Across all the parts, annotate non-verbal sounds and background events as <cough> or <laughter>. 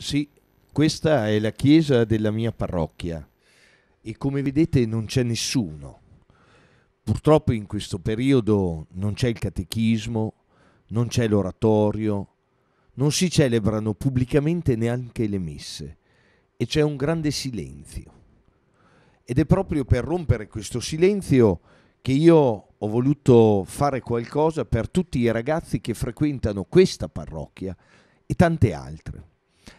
Sì, questa è la chiesa della mia parrocchia e come vedete non c'è nessuno. Purtroppo in questo periodo non c'è il catechismo, non c'è l'oratorio, non si celebrano pubblicamente neanche le messe e c'è un grande silenzio. Ed è proprio per rompere questo silenzio che io ho voluto fare qualcosa per tutti i ragazzi che frequentano questa parrocchia e tante altre.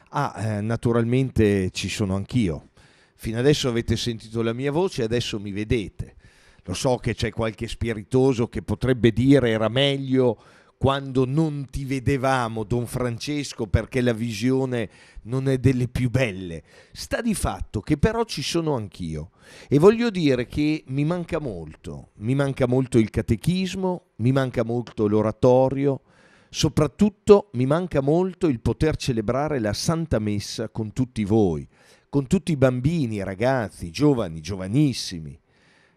Ah, eh, naturalmente ci sono anch'io. Fino adesso avete sentito la mia voce, adesso mi vedete. Lo so che c'è qualche spiritoso che potrebbe dire era meglio quando non ti vedevamo, Don Francesco, perché la visione non è delle più belle. Sta di fatto che però ci sono anch'io e voglio dire che mi manca molto, mi manca molto il catechismo, mi manca molto l'oratorio, soprattutto mi manca molto il poter celebrare la Santa Messa con tutti voi, con tutti i bambini, ragazzi, giovani, giovanissimi.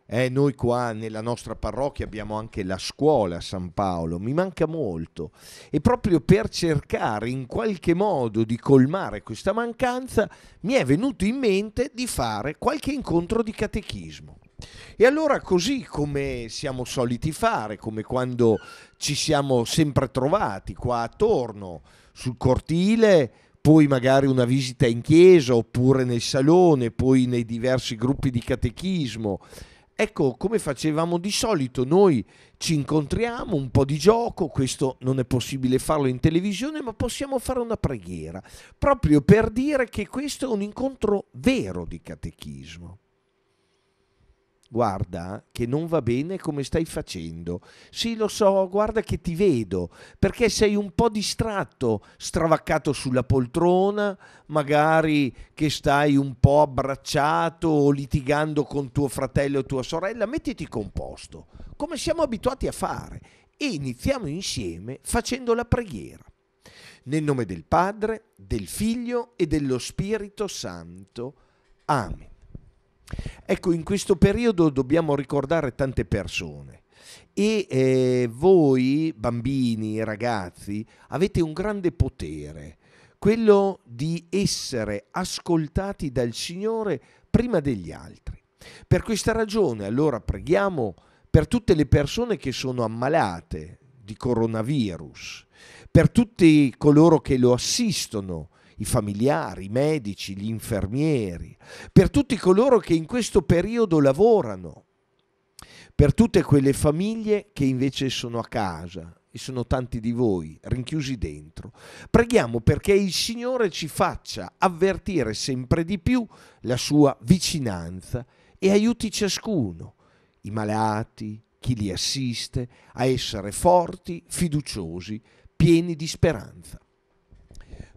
Eh, noi qua nella nostra parrocchia abbiamo anche la scuola San Paolo, mi manca molto e proprio per cercare in qualche modo di colmare questa mancanza mi è venuto in mente di fare qualche incontro di catechismo. E allora così come siamo soliti fare, come quando ci siamo sempre trovati qua attorno sul cortile, poi magari una visita in chiesa oppure nel salone, poi nei diversi gruppi di catechismo, Ecco, come facevamo di solito, noi ci incontriamo, un po' di gioco, questo non è possibile farlo in televisione, ma possiamo fare una preghiera, proprio per dire che questo è un incontro vero di catechismo guarda che non va bene come stai facendo. Sì, lo so, guarda che ti vedo, perché sei un po' distratto, stravaccato sulla poltrona, magari che stai un po' abbracciato o litigando con tuo fratello o tua sorella, mettiti composto, come siamo abituati a fare, e iniziamo insieme facendo la preghiera. Nel nome del Padre, del Figlio e dello Spirito Santo. Amen. Ecco, in questo periodo dobbiamo ricordare tante persone e eh, voi, bambini, ragazzi, avete un grande potere, quello di essere ascoltati dal Signore prima degli altri. Per questa ragione allora preghiamo per tutte le persone che sono ammalate di coronavirus, per tutti coloro che lo assistono i familiari, i medici, gli infermieri, per tutti coloro che in questo periodo lavorano, per tutte quelle famiglie che invece sono a casa e sono tanti di voi rinchiusi dentro. Preghiamo perché il Signore ci faccia avvertire sempre di più la sua vicinanza e aiuti ciascuno, i malati, chi li assiste, a essere forti, fiduciosi, pieni di speranza.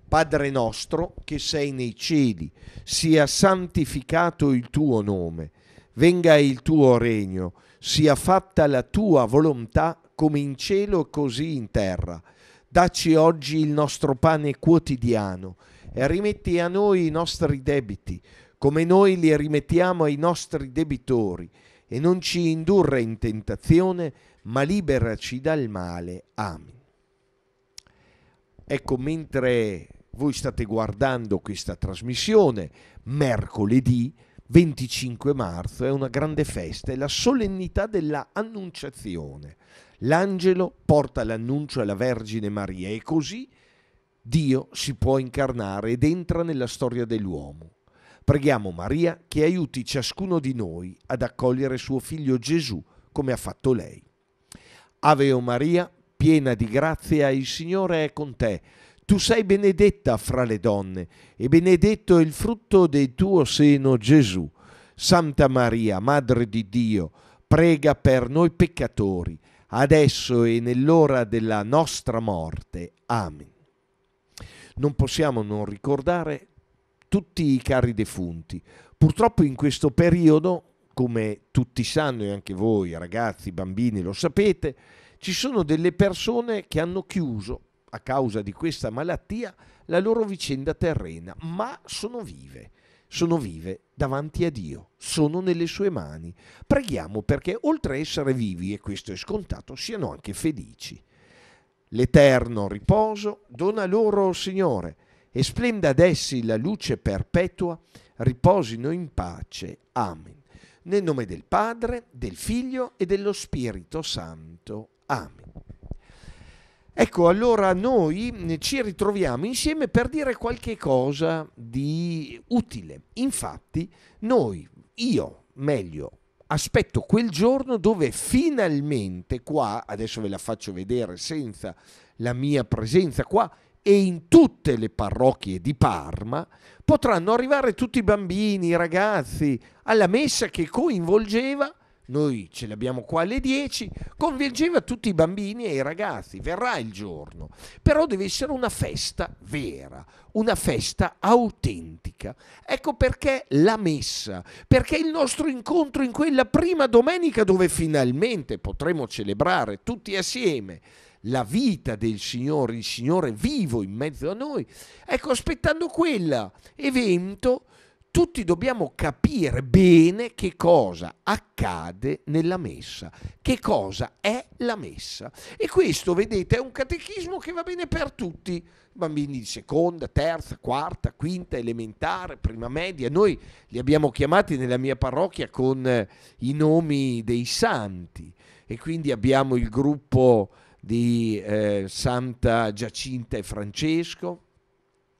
Padre nostro che sei nei cieli, sia santificato il tuo nome, venga il tuo regno, sia fatta la tua volontà come in cielo così in terra. Dacci oggi il nostro pane quotidiano e rimetti a noi i nostri debiti, come noi li rimettiamo ai nostri debitori, e non ci indurre in tentazione, ma liberaci dal male. Amen. Ecco, mentre voi state guardando questa trasmissione, mercoledì 25 marzo è una grande festa, è la solennità della Annunciazione. L'angelo porta l'annuncio alla Vergine Maria e così Dio si può incarnare ed entra nella storia dell'uomo. Preghiamo Maria che aiuti ciascuno di noi ad accogliere suo figlio Gesù come ha fatto lei. Ave o Maria, piena di grazia, il Signore è con te. Tu sei benedetta fra le donne e benedetto è il frutto del tuo seno Gesù. Santa Maria, Madre di Dio, prega per noi peccatori, adesso e nell'ora della nostra morte. Amen. Non possiamo non ricordare tutti i cari defunti. Purtroppo in questo periodo, come tutti sanno e anche voi ragazzi, bambini lo sapete, ci sono delle persone che hanno chiuso a causa di questa malattia la loro vicenda terrena, ma sono vive, sono vive davanti a Dio, sono nelle sue mani. Preghiamo perché oltre a essere vivi, e questo è scontato, siano anche felici. L'eterno riposo dona loro, Signore, e splenda ad essi la luce perpetua, riposino in pace. Amen. Nel nome del Padre, del Figlio e dello Spirito Santo. Amen. Ecco, allora noi ci ritroviamo insieme per dire qualche cosa di utile. Infatti, noi, io, meglio, aspetto quel giorno dove finalmente qua, adesso ve la faccio vedere senza la mia presenza qua, e in tutte le parrocchie di Parma potranno arrivare tutti i bambini, i ragazzi alla messa che coinvolgeva, noi ce l'abbiamo qua alle 10, coinvolgeva tutti i bambini e i ragazzi, verrà il giorno, però deve essere una festa vera, una festa autentica. Ecco perché la messa, perché il nostro incontro in quella prima domenica dove finalmente potremo celebrare tutti assieme la vita del Signore, il Signore vivo in mezzo a noi. Ecco, aspettando quell'evento, tutti dobbiamo capire bene che cosa accade nella messa, che cosa è la messa. E questo, vedete, è un catechismo che va bene per tutti, bambini di seconda, terza, quarta, quinta, elementare, prima media. Noi li abbiamo chiamati nella mia parrocchia con eh, i nomi dei santi e quindi abbiamo il gruppo di eh, Santa Giacinta e Francesco,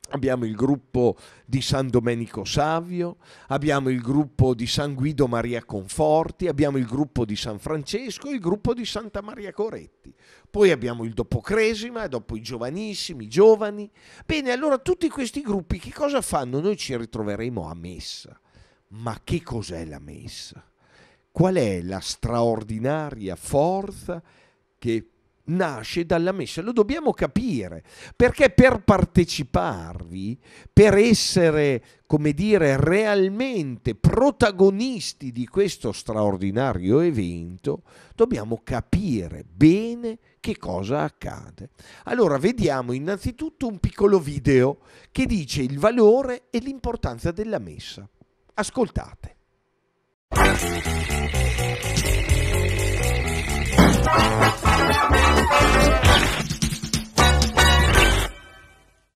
abbiamo il gruppo di San Domenico Savio, abbiamo il gruppo di San Guido Maria Conforti, abbiamo il gruppo di San Francesco il gruppo di Santa Maria Coretti. Poi abbiamo il dopo Cresima, dopo i giovanissimi, i giovani. Bene, allora tutti questi gruppi che cosa fanno? Noi ci ritroveremo a messa. Ma che cos'è la messa? Qual è la straordinaria forza che nasce dalla messa, lo dobbiamo capire, perché per parteciparvi, per essere, come dire, realmente protagonisti di questo straordinario evento, dobbiamo capire bene che cosa accade. Allora vediamo innanzitutto un piccolo video che dice il valore e l'importanza della messa. Ascoltate.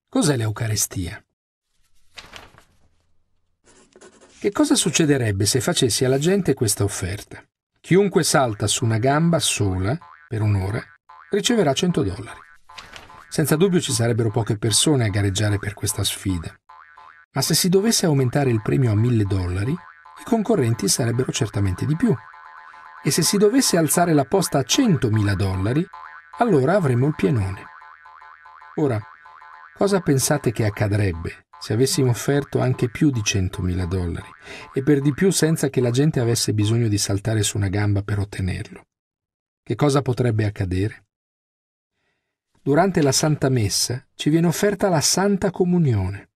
Cos'è l'Eucarestia? Che cosa succederebbe se facessi alla gente questa offerta? Chiunque salta su una gamba sola per un'ora riceverà 100 dollari. Senza dubbio ci sarebbero poche persone a gareggiare per questa sfida. Ma se si dovesse aumentare il premio a 1000 dollari, i concorrenti sarebbero certamente di più. E se si dovesse alzare la posta a 100.000 dollari, allora avremmo il pienone. Ora, Cosa pensate che accadrebbe se avessimo offerto anche più di 100.000 dollari e per di più senza che la gente avesse bisogno di saltare su una gamba per ottenerlo? Che cosa potrebbe accadere? Durante la Santa Messa ci viene offerta la Santa Comunione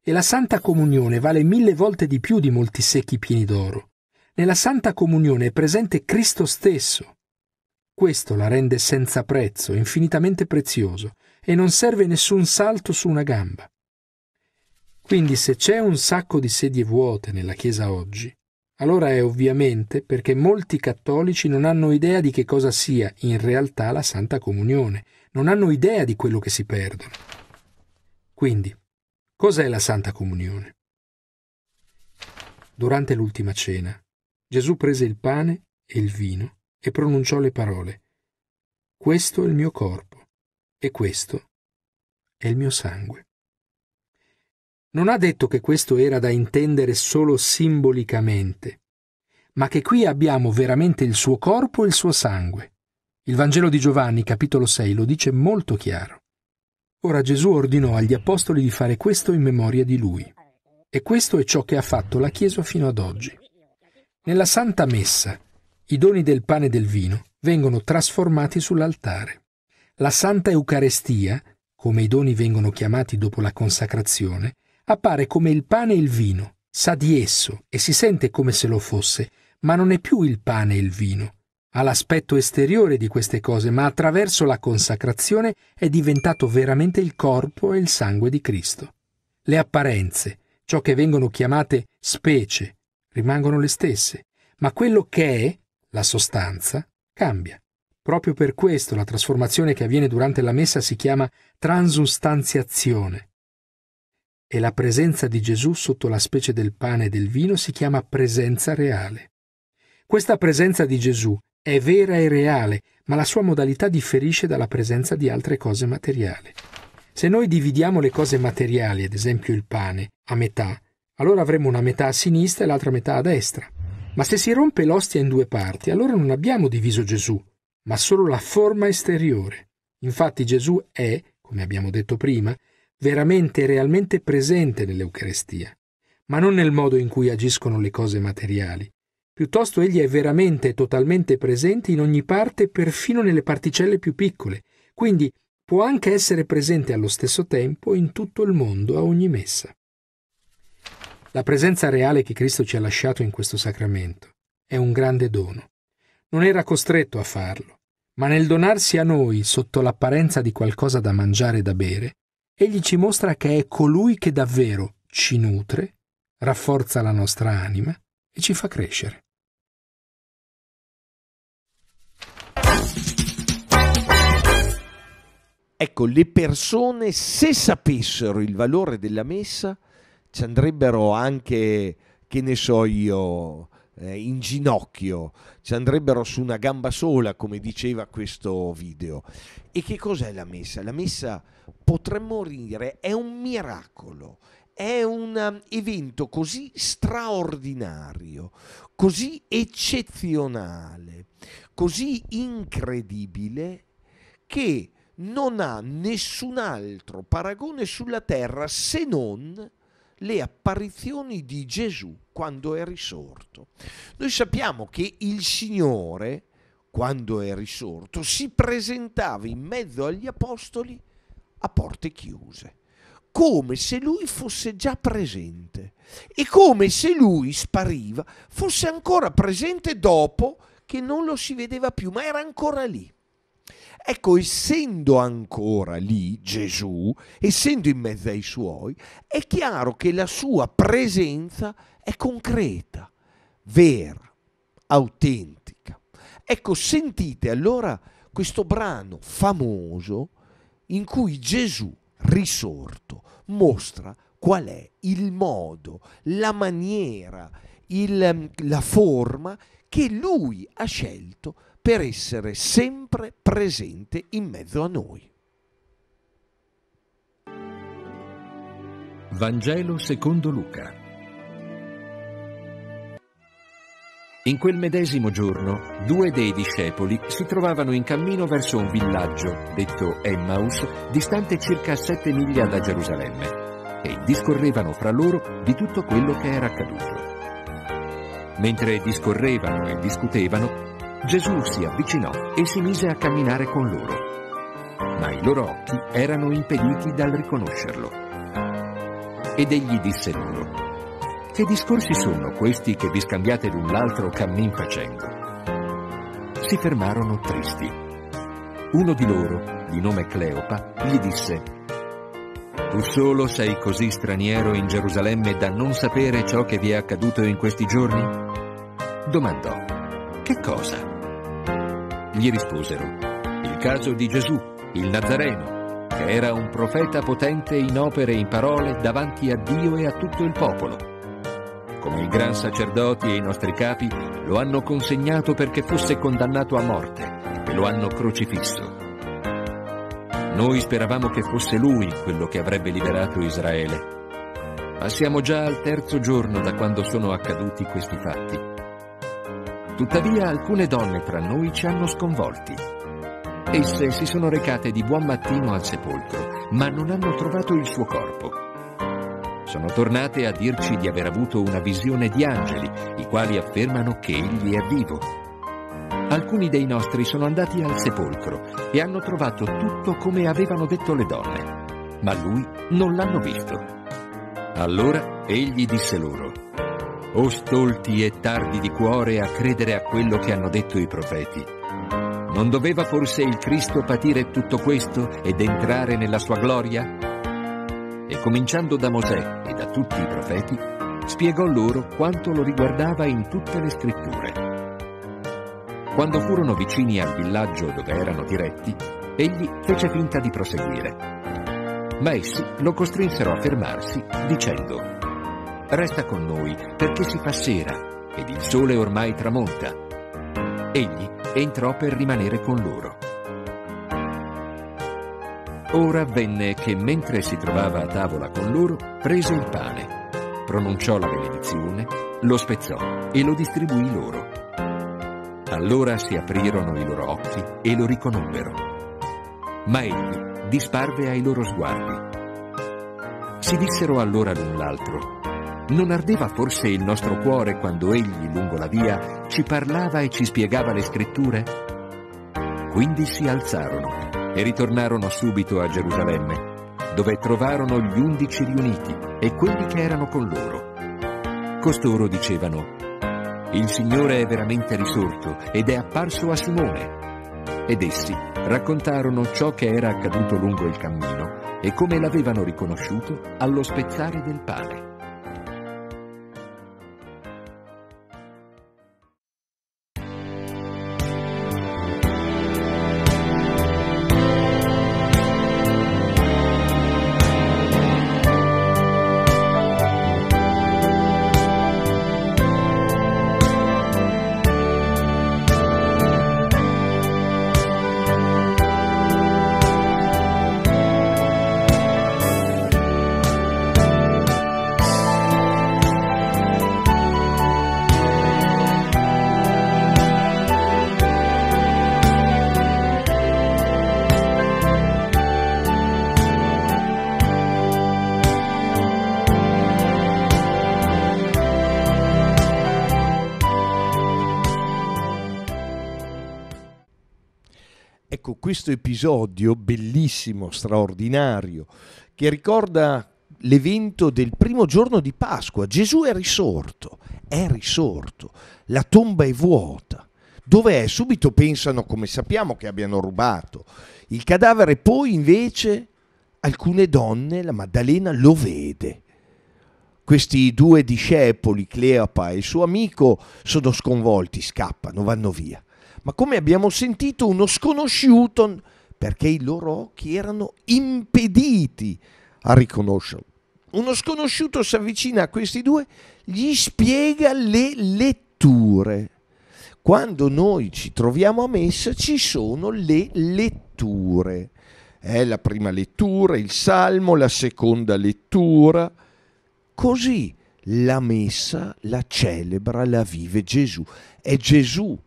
e la Santa Comunione vale mille volte di più di molti secchi pieni d'oro. Nella Santa Comunione è presente Cristo stesso. Questo la rende senza prezzo, infinitamente prezioso, e non serve nessun salto su una gamba. Quindi se c'è un sacco di sedie vuote nella Chiesa oggi, allora è ovviamente perché molti cattolici non hanno idea di che cosa sia in realtà la Santa Comunione, non hanno idea di quello che si perdono. Quindi, cos'è la Santa Comunione? Durante l'ultima cena, Gesù prese il pane e il vino e pronunciò le parole Questo è il mio corpo e questo è il mio sangue. Non ha detto che questo era da intendere solo simbolicamente, ma che qui abbiamo veramente il suo corpo e il suo sangue. Il Vangelo di Giovanni, capitolo 6, lo dice molto chiaro. Ora Gesù ordinò agli apostoli di fare questo in memoria di lui. E questo è ciò che ha fatto la Chiesa fino ad oggi. Nella Santa Messa, i doni del pane e del vino vengono trasformati sull'altare. La Santa Eucarestia, come i doni vengono chiamati dopo la consacrazione, appare come il pane e il vino, sa di esso e si sente come se lo fosse, ma non è più il pane e il vino. Ha l'aspetto esteriore di queste cose, ma attraverso la consacrazione è diventato veramente il corpo e il sangue di Cristo. Le apparenze, ciò che vengono chiamate specie, rimangono le stesse, ma quello che è, la sostanza, cambia. Proprio per questo la trasformazione che avviene durante la messa si chiama transustanziazione. e la presenza di Gesù sotto la specie del pane e del vino si chiama presenza reale. Questa presenza di Gesù è vera e reale, ma la sua modalità differisce dalla presenza di altre cose materiali. Se noi dividiamo le cose materiali, ad esempio il pane, a metà, allora avremo una metà a sinistra e l'altra metà a destra. Ma se si rompe l'ostia in due parti, allora non abbiamo diviso Gesù, ma solo la forma esteriore. Infatti Gesù è, come abbiamo detto prima, veramente e realmente presente nell'Eucarestia, ma non nel modo in cui agiscono le cose materiali. Piuttosto egli è veramente e totalmente presente in ogni parte, perfino nelle particelle più piccole, quindi può anche essere presente allo stesso tempo in tutto il mondo a ogni messa. La presenza reale che Cristo ci ha lasciato in questo sacramento è un grande dono. Non era costretto a farlo, ma nel donarsi a noi sotto l'apparenza di qualcosa da mangiare e da bere, egli ci mostra che è colui che davvero ci nutre, rafforza la nostra anima e ci fa crescere. Ecco, le persone, se sapessero il valore della messa, ci andrebbero anche, che ne so io, eh, in ginocchio, ci andrebbero su una gamba sola, come diceva questo video. E che cos'è la messa? La messa, potremmo dire, è un miracolo, è un um, evento così straordinario, così eccezionale, così incredibile che non ha nessun altro paragone sulla terra se non le apparizioni di Gesù quando è risorto. Noi sappiamo che il Signore, quando è risorto, si presentava in mezzo agli apostoli a porte chiuse, come se lui fosse già presente e come se lui spariva, fosse ancora presente dopo che non lo si vedeva più, ma era ancora lì. Ecco, essendo ancora lì Gesù, essendo in mezzo ai suoi, è chiaro che la sua presenza è concreta, vera, autentica. Ecco, sentite allora questo brano famoso in cui Gesù risorto mostra qual è il modo, la maniera, il, la forma che lui ha scelto per essere sempre presente in mezzo a noi. Vangelo secondo Luca In quel medesimo giorno, due dei discepoli si trovavano in cammino verso un villaggio, detto Emmaus, distante circa sette miglia da Gerusalemme, e discorrevano fra loro di tutto quello che era accaduto. Mentre discorrevano e discutevano, Gesù si avvicinò e si mise a camminare con loro, ma i loro occhi erano impediti dal riconoscerlo. Ed egli disse loro, che discorsi sono questi che vi scambiate l'un l'altro cammin facendo? Si fermarono tristi. Uno di loro, di nome Cleopa, gli disse, Tu solo sei così straniero in Gerusalemme da non sapere ciò che vi è accaduto in questi giorni? Domandò, che cosa? Gli risposero, il caso di Gesù, il Nazareno, che era un profeta potente in opere e in parole davanti a Dio e a tutto il popolo. Come i gran sacerdoti e i nostri capi lo hanno consegnato perché fosse condannato a morte e lo hanno crocifisso. Noi speravamo che fosse lui quello che avrebbe liberato Israele, ma siamo già al terzo giorno da quando sono accaduti questi fatti. Tuttavia alcune donne tra noi ci hanno sconvolti. Esse si sono recate di buon mattino al sepolcro, ma non hanno trovato il suo corpo. Sono tornate a dirci di aver avuto una visione di angeli, i quali affermano che egli è vivo. Alcuni dei nostri sono andati al sepolcro e hanno trovato tutto come avevano detto le donne, ma lui non l'hanno visto. Allora egli disse loro, o stolti e tardi di cuore a credere a quello che hanno detto i profeti. Non doveva forse il Cristo patire tutto questo ed entrare nella sua gloria? E cominciando da Mosè e da tutti i profeti, spiegò loro quanto lo riguardava in tutte le scritture. Quando furono vicini al villaggio dove erano diretti, egli fece finta di proseguire. ma essi lo costrinsero a fermarsi dicendo Resta con noi perché si fa sera ed il sole ormai tramonta. Egli entrò per rimanere con loro. Ora avvenne che mentre si trovava a tavola con loro, prese il pane, pronunciò la benedizione, lo spezzò e lo distribuì loro. Allora si aprirono i loro occhi e lo riconobbero. Ma egli disparve ai loro sguardi. Si dissero allora l'un l'altro, non ardeva forse il nostro cuore quando egli lungo la via ci parlava e ci spiegava le scritture? Quindi si alzarono e ritornarono subito a Gerusalemme, dove trovarono gli undici riuniti e quelli che erano con loro. Costoro dicevano, il Signore è veramente risorto ed è apparso a Simone. Ed essi raccontarono ciò che era accaduto lungo il cammino e come l'avevano riconosciuto allo spezzare del pane. Questo episodio bellissimo, straordinario, che ricorda l'evento del primo giorno di Pasqua. Gesù è risorto, è risorto, la tomba è vuota. Dove è? Subito pensano, come sappiamo, che abbiano rubato il cadavere, poi invece alcune donne, la Maddalena lo vede. Questi due discepoli, Cleopa e il suo amico, sono sconvolti, scappano, vanno via ma come abbiamo sentito uno sconosciuto perché i loro occhi erano impediti a riconoscerlo. Uno sconosciuto si avvicina a questi due, gli spiega le letture. Quando noi ci troviamo a messa ci sono le letture. È la prima lettura, il salmo, la seconda lettura. Così la messa la celebra, la vive Gesù. È Gesù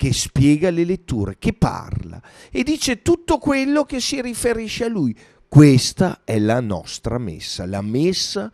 che spiega le letture, che parla e dice tutto quello che si riferisce a lui. Questa è la nostra messa. La messa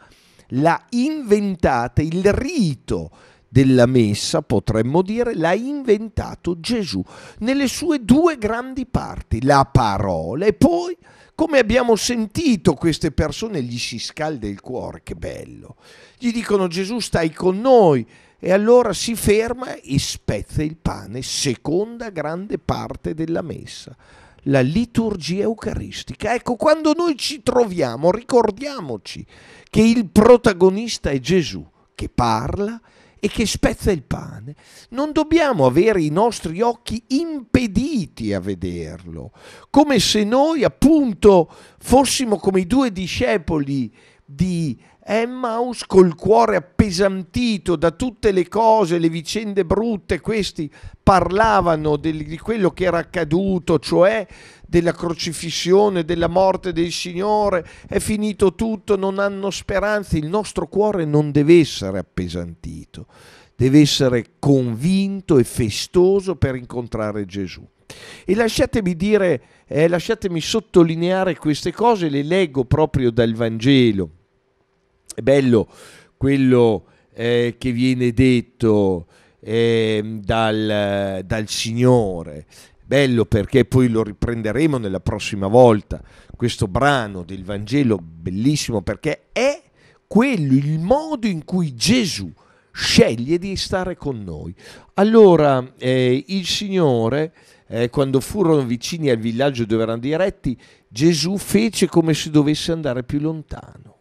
l'ha inventata, il rito della messa, potremmo dire, l'ha inventato Gesù nelle sue due grandi parti, la parola e poi, come abbiamo sentito, queste persone gli si scalda il cuore, che bello. Gli dicono Gesù stai con noi, e allora si ferma e spezza il pane, seconda grande parte della messa, la liturgia eucaristica. Ecco, quando noi ci troviamo, ricordiamoci che il protagonista è Gesù, che parla e che spezza il pane. Non dobbiamo avere i nostri occhi impediti a vederlo, come se noi appunto fossimo come i due discepoli di Emmaus col cuore appesantito da tutte le cose, le vicende brutte, questi parlavano di quello che era accaduto, cioè della crocifissione, della morte del Signore, è finito tutto, non hanno speranza, il nostro cuore non deve essere appesantito, deve essere convinto e festoso per incontrare Gesù. E lasciatemi dire, eh, lasciatemi sottolineare queste cose, le leggo proprio dal Vangelo è bello quello eh, che viene detto eh, dal, dal Signore. Bello perché poi lo riprenderemo nella prossima volta, questo brano del Vangelo bellissimo perché è quello il modo in cui Gesù sceglie di stare con noi. Allora eh, il Signore, eh, quando furono vicini al villaggio dove erano diretti, Gesù fece come se dovesse andare più lontano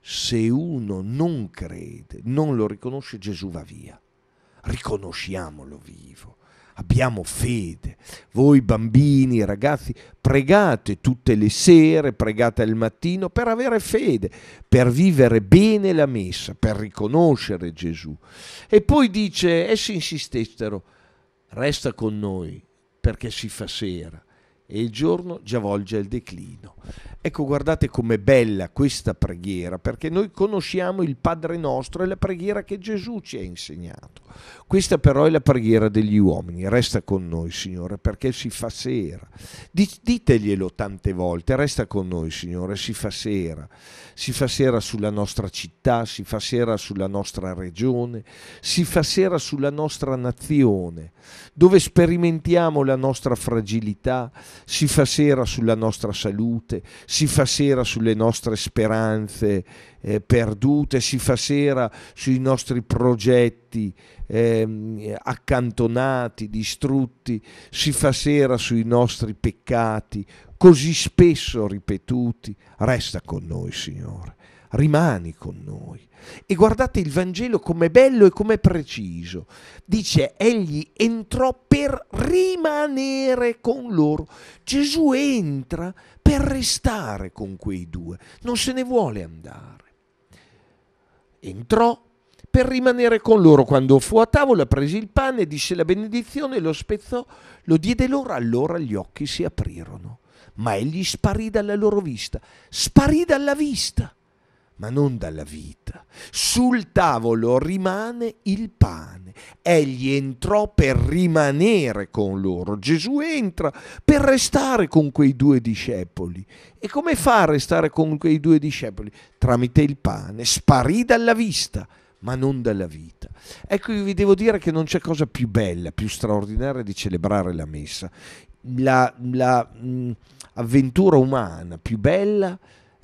se uno non crede, non lo riconosce, Gesù va via. Riconosciamolo vivo. abbiamo fede. Voi bambini, ragazzi, pregate tutte le sere, pregate al mattino per avere fede, per vivere bene la messa, per riconoscere Gesù. E poi dice, essi insistettero, resta con noi perché si fa sera e il giorno già volge il declino. Ecco, guardate com'è bella questa preghiera, perché noi conosciamo il Padre nostro e la preghiera che Gesù ci ha insegnato. Questa però è la preghiera degli uomini, resta con noi Signore, perché si fa sera. Diteglielo tante volte, resta con noi Signore, si fa sera. Si fa sera sulla nostra città, si fa sera sulla nostra regione, si fa sera sulla nostra nazione, dove sperimentiamo la nostra fragilità, si fa sera sulla nostra salute, si fa sera sulle nostre speranze eh, perdute, si fa sera sui nostri progetti eh, accantonati, distrutti, si fa sera sui nostri peccati, così spesso ripetuti. Resta con noi, Signore, rimani con noi. E guardate il Vangelo com'è bello e com'è preciso. Dice, egli entrò per rimanere con loro. Gesù entra per restare con quei due, non se ne vuole andare. Entrò per rimanere con loro. Quando fu a tavola prese il pane, disse la benedizione, lo spezzò, lo diede loro, allora gli occhi si aprirono. Ma egli sparì dalla loro vista, sparì dalla vista ma non dalla vita. Sul tavolo rimane il pane. Egli entrò per rimanere con loro. Gesù entra per restare con quei due discepoli. E come fa a restare con quei due discepoli? Tramite il pane. Sparì dalla vista, ma non dalla vita. Ecco, io vi devo dire che non c'è cosa più bella, più straordinaria di celebrare la messa. La, la mh, avventura umana più bella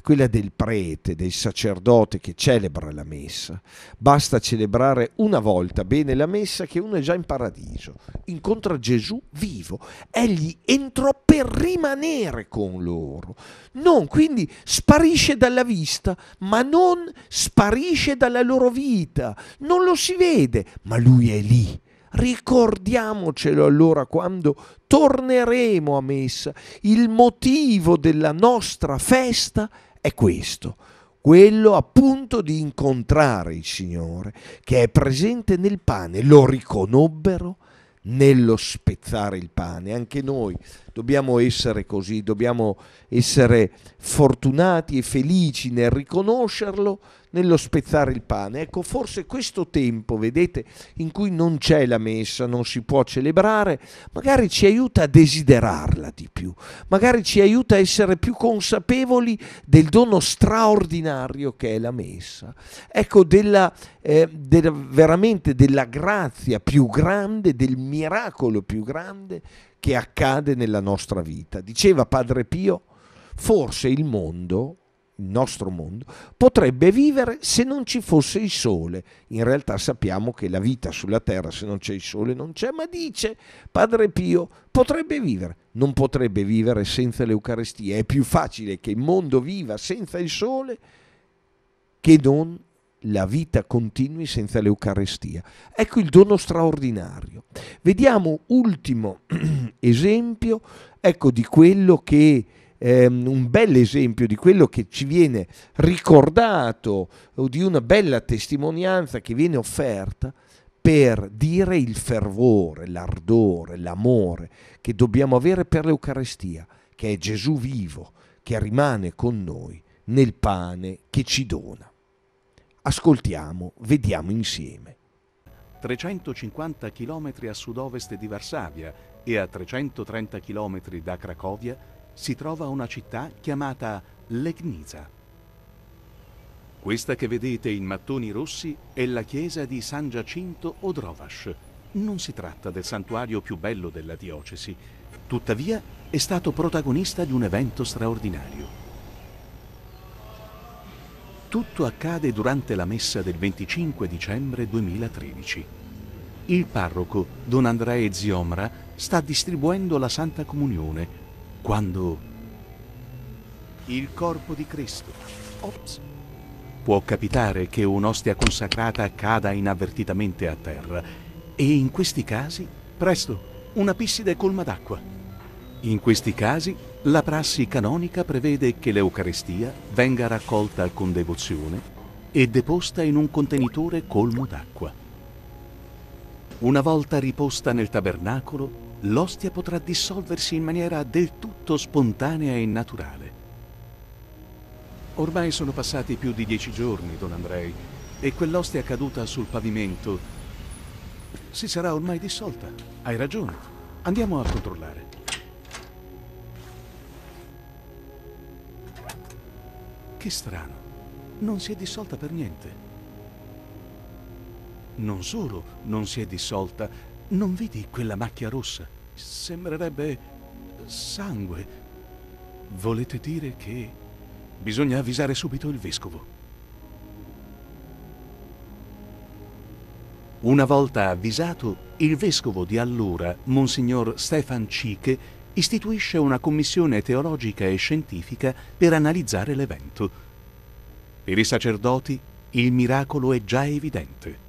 quella del prete, del sacerdote che celebra la messa. Basta celebrare una volta bene la messa che uno è già in paradiso. Incontra Gesù vivo. Egli entrò per rimanere con loro. Non, quindi sparisce dalla vista, ma non sparisce dalla loro vita. Non lo si vede, ma lui è lì. Ricordiamocelo allora quando torneremo a messa. Il motivo della nostra festa è questo, quello appunto di incontrare il Signore che è presente nel pane. Lo riconobbero nello spezzare il pane. Anche noi dobbiamo essere così, dobbiamo essere fortunati e felici nel riconoscerlo nello spezzare il pane. Ecco, forse questo tempo, vedete, in cui non c'è la messa, non si può celebrare, magari ci aiuta a desiderarla di più, magari ci aiuta a essere più consapevoli del dono straordinario che è la messa. Ecco, della, eh, della, veramente della grazia più grande, del miracolo più grande che accade nella nostra vita. Diceva Padre Pio, forse il mondo il nostro mondo, potrebbe vivere se non ci fosse il sole. In realtà sappiamo che la vita sulla terra se non c'è il sole non c'è, ma dice Padre Pio, potrebbe vivere. Non potrebbe vivere senza l'Eucarestia. È più facile che il mondo viva senza il sole che non la vita continui senza l'Eucarestia. Ecco il dono straordinario. Vediamo ultimo <clears throat> esempio ecco, di quello che ehm, un bel esempio di quello che ci viene ricordato o di una bella testimonianza che viene offerta per dire il fervore, l'ardore, l'amore che dobbiamo avere per l'Eucarestia, che è Gesù vivo, che rimane con noi nel pane che ci dona. Ascoltiamo, vediamo insieme. 350 km a sud-ovest di Varsavia e a 330 km da Cracovia si trova una città chiamata Legnica. Questa che vedete in mattoni rossi è la chiesa di San Giacinto Odrovash. Non si tratta del santuario più bello della diocesi, tuttavia è stato protagonista di un evento straordinario. Tutto accade durante la messa del 25 dicembre 2013. Il parroco, Don Andrea Ziomra, sta distribuendo la Santa Comunione quando il corpo di Cristo. Ops. Può capitare che un'ostia consacrata cada inavvertitamente a terra e in questi casi, presto, una pisside colma d'acqua. In questi casi la prassi canonica prevede che l'Eucarestia venga raccolta con devozione e deposta in un contenitore colmo d'acqua. Una volta riposta nel tabernacolo, l'ostia potrà dissolversi in maniera del tutto spontanea e naturale. Ormai sono passati più di dieci giorni, don Andrei, e quell'ostia caduta sul pavimento si sarà ormai dissolta. Hai ragione. Andiamo a controllare. Che strano. Non si è dissolta per niente. Non solo non si è dissolta, non vedi quella macchia rossa? Sembrerebbe sangue. Volete dire che bisogna avvisare subito il vescovo? Una volta avvisato, il vescovo di allora, Monsignor Stefan Ciche, istituisce una commissione teologica e scientifica per analizzare l'evento. Per i sacerdoti il miracolo è già evidente.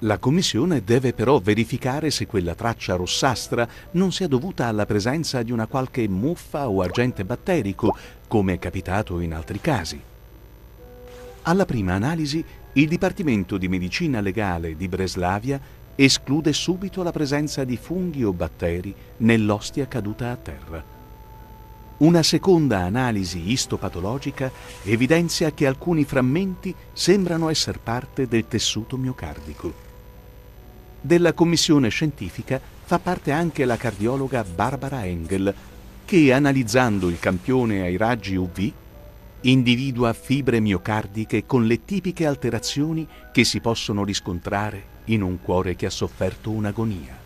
La commissione deve però verificare se quella traccia rossastra non sia dovuta alla presenza di una qualche muffa o agente batterico, come è capitato in altri casi. Alla prima analisi il Dipartimento di Medicina Legale di Breslavia esclude subito la presenza di funghi o batteri nell'ostia caduta a terra. Una seconda analisi istopatologica evidenzia che alcuni frammenti sembrano essere parte del tessuto miocardico. Della commissione scientifica fa parte anche la cardiologa Barbara Engel, che analizzando il campione ai raggi UV individua fibre miocardiche con le tipiche alterazioni che si possono riscontrare in un cuore che ha sofferto un'agonia.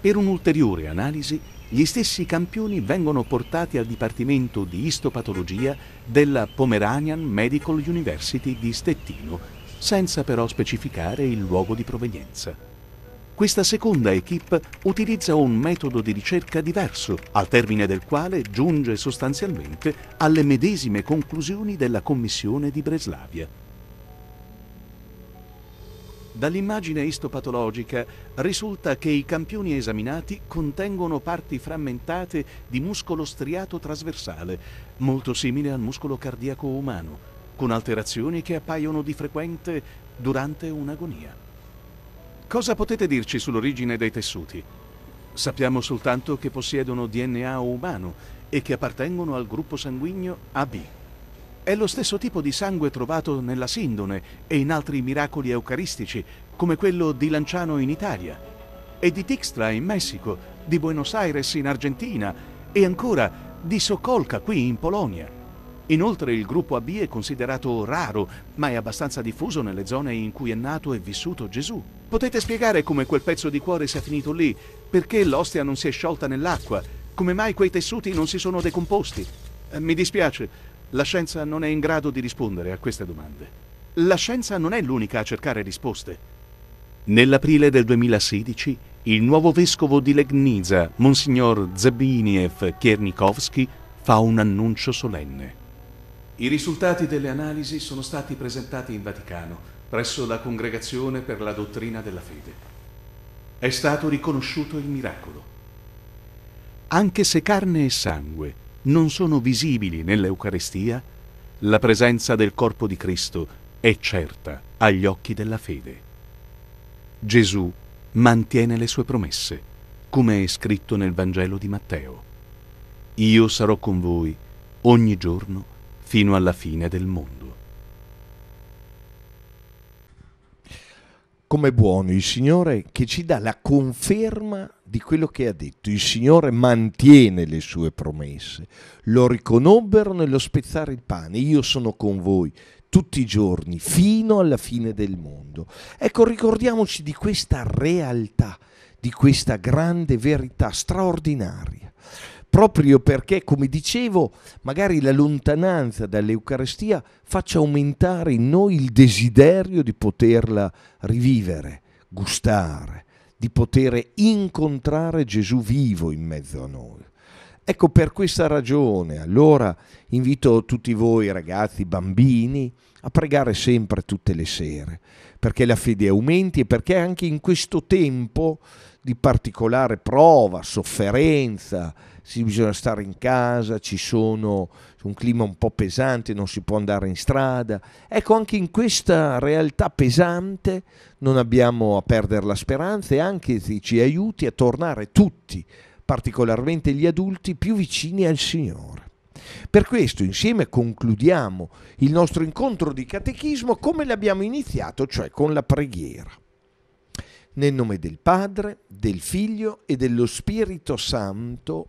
Per un'ulteriore analisi, gli stessi campioni vengono portati al Dipartimento di Istopatologia della Pomeranian Medical University di Stettino, senza però specificare il luogo di provenienza. Questa seconda equipe utilizza un metodo di ricerca diverso, al termine del quale giunge sostanzialmente alle medesime conclusioni della Commissione di Breslavia. Dall'immagine istopatologica risulta che i campioni esaminati contengono parti frammentate di muscolo striato trasversale, molto simile al muscolo cardiaco umano, con alterazioni che appaiono di frequente durante un'agonia. Cosa potete dirci sull'origine dei tessuti? Sappiamo soltanto che possiedono DNA umano e che appartengono al gruppo sanguigno AB. È lo stesso tipo di sangue trovato nella Sindone e in altri miracoli eucaristici, come quello di Lanciano in Italia, e di Tixtra in Messico, di Buenos Aires in Argentina e ancora di Sokolka qui in Polonia. Inoltre il gruppo AB è considerato raro, ma è abbastanza diffuso nelle zone in cui è nato e vissuto Gesù. Potete spiegare come quel pezzo di cuore sia finito lì? Perché l'ostia non si è sciolta nell'acqua? Come mai quei tessuti non si sono decomposti? Eh, mi dispiace, la scienza non è in grado di rispondere a queste domande. La scienza non è l'unica a cercare risposte. Nell'aprile del 2016, il nuovo vescovo di Legniza, Monsignor Zabiniev Kiernikowski, fa un annuncio solenne. I risultati delle analisi sono stati presentati in Vaticano presso la Congregazione per la Dottrina della Fede. È stato riconosciuto il miracolo. Anche se carne e sangue non sono visibili nell'Eucarestia, la presenza del corpo di Cristo è certa agli occhi della fede. Gesù mantiene le sue promesse, come è scritto nel Vangelo di Matteo. Io sarò con voi ogni giorno fino alla fine del mondo. Come buono il Signore che ci dà la conferma di quello che ha detto. Il Signore mantiene le sue promesse. Lo riconobbero nello spezzare il pane. Io sono con voi tutti i giorni fino alla fine del mondo. Ecco, ricordiamoci di questa realtà, di questa grande verità straordinaria proprio perché, come dicevo, magari la lontananza dall'Eucarestia faccia aumentare in noi il desiderio di poterla rivivere, gustare, di poter incontrare Gesù vivo in mezzo a noi. Ecco per questa ragione, allora invito tutti voi ragazzi, bambini, a pregare sempre tutte le sere, perché la fede aumenti e perché anche in questo tempo di particolare prova, sofferenza, si bisogna stare in casa, ci sono un clima un po' pesante, non si può andare in strada. Ecco, anche in questa realtà pesante non abbiamo a perdere la speranza e anche ci aiuti a tornare tutti, particolarmente gli adulti, più vicini al Signore. Per questo insieme concludiamo il nostro incontro di catechismo come l'abbiamo iniziato, cioè con la preghiera. Nel nome del Padre, del Figlio e dello Spirito Santo.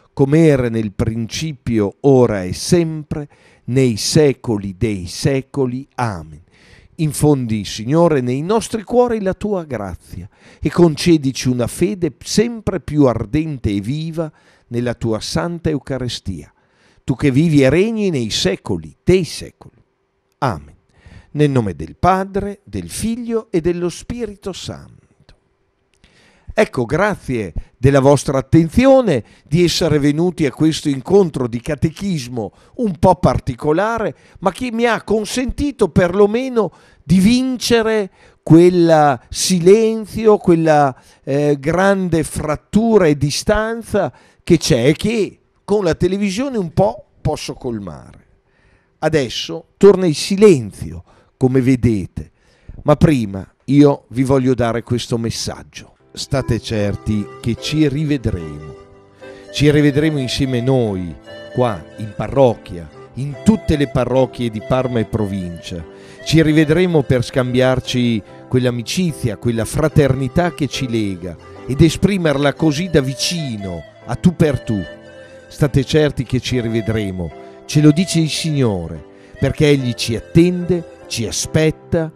come era nel principio, ora e sempre, nei secoli dei secoli. Amen. Infondi, Signore, nei nostri cuori la tua grazia e concedici una fede sempre più ardente e viva nella tua santa Eucaristia, tu che vivi e regni nei secoli dei secoli. Amen. Nel nome del Padre, del Figlio e dello Spirito Santo. Ecco, grazie della vostra attenzione, di essere venuti a questo incontro di catechismo un po' particolare, ma che mi ha consentito perlomeno di vincere quel silenzio, quella eh, grande frattura e distanza che c'è e che con la televisione un po' posso colmare. Adesso torna il silenzio, come vedete, ma prima io vi voglio dare questo messaggio. State certi che ci rivedremo. Ci rivedremo insieme noi, qua in parrocchia, in tutte le parrocchie di Parma e provincia. Ci rivedremo per scambiarci quell'amicizia, quella fraternità che ci lega ed esprimerla così da vicino, a tu per tu. State certi che ci rivedremo, ce lo dice il Signore, perché Egli ci attende, ci aspetta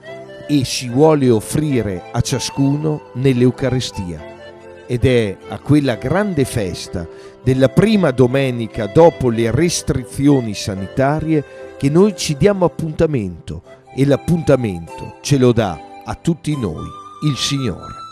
e si vuole offrire a ciascuno nell'Eucaristia. Ed è a quella grande festa della prima domenica dopo le restrizioni sanitarie che noi ci diamo appuntamento e l'appuntamento ce lo dà a tutti noi il Signore.